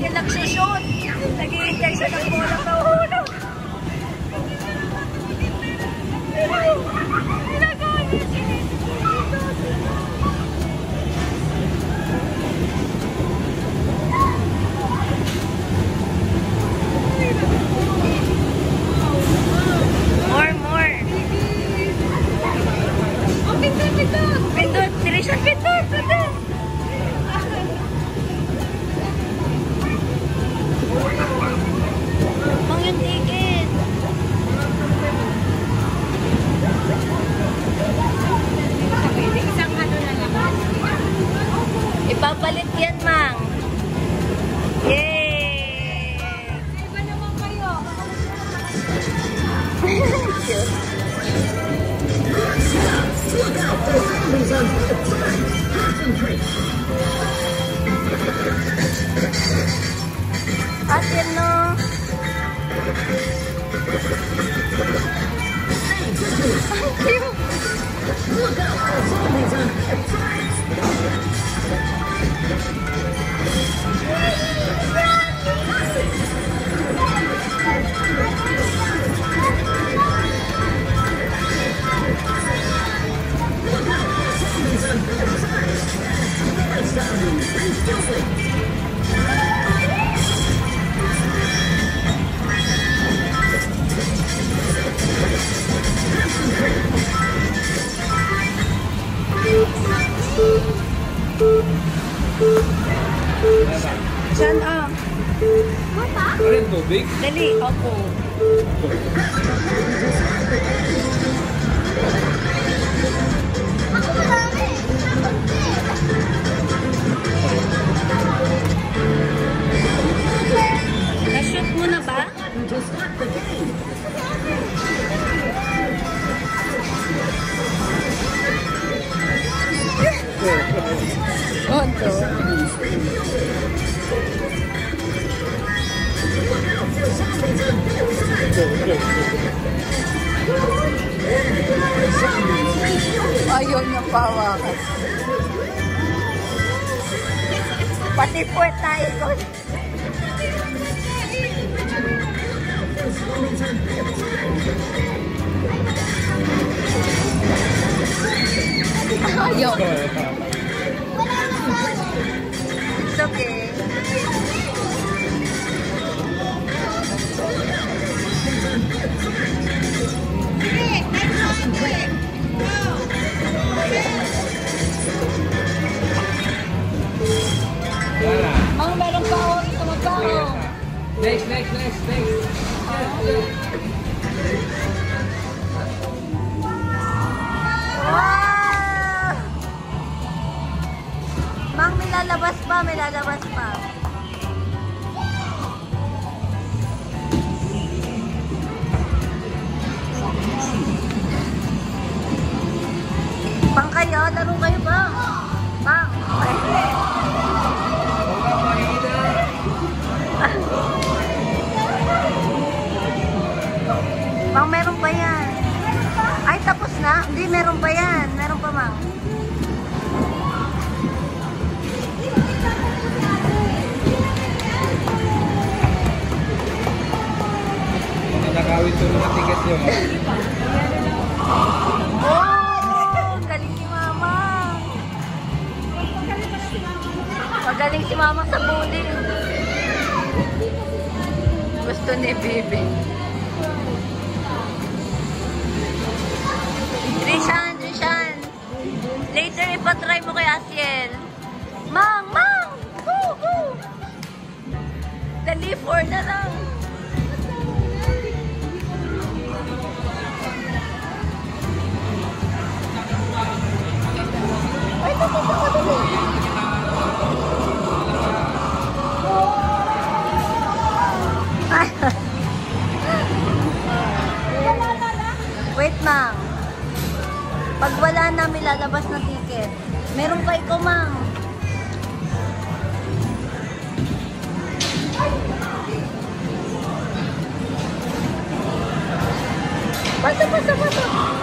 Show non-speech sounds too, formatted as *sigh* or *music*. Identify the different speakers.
Speaker 1: yan nagsushoot. Nag-iintay siya ng bola. Diyan
Speaker 2: ah. Mata? Ano
Speaker 3: yung tubig?
Speaker 1: Dali, ako. Okay. Ayaw niya pawakan. Pati po eh, tayo ko. Ayaw.
Speaker 3: Ayaw. nice, nice.
Speaker 1: Wow! Mang, may lalabas pa, may lalabas pa. Pang kayo, laro kayo.
Speaker 3: To mga ticket nyo.
Speaker 1: Oh, galing ni Mama. Magaling si Mama sa bowling. Gusto ni Bibi. Rishan, Rishan. Later ipatry mo kay Asiel. Mang, Mang! Go, go! Dali, four na lang. *laughs* Wait, Mang. Pag wala namin lalabas na ticket, meron pa ikaw, Mang. Basta, basta, basta.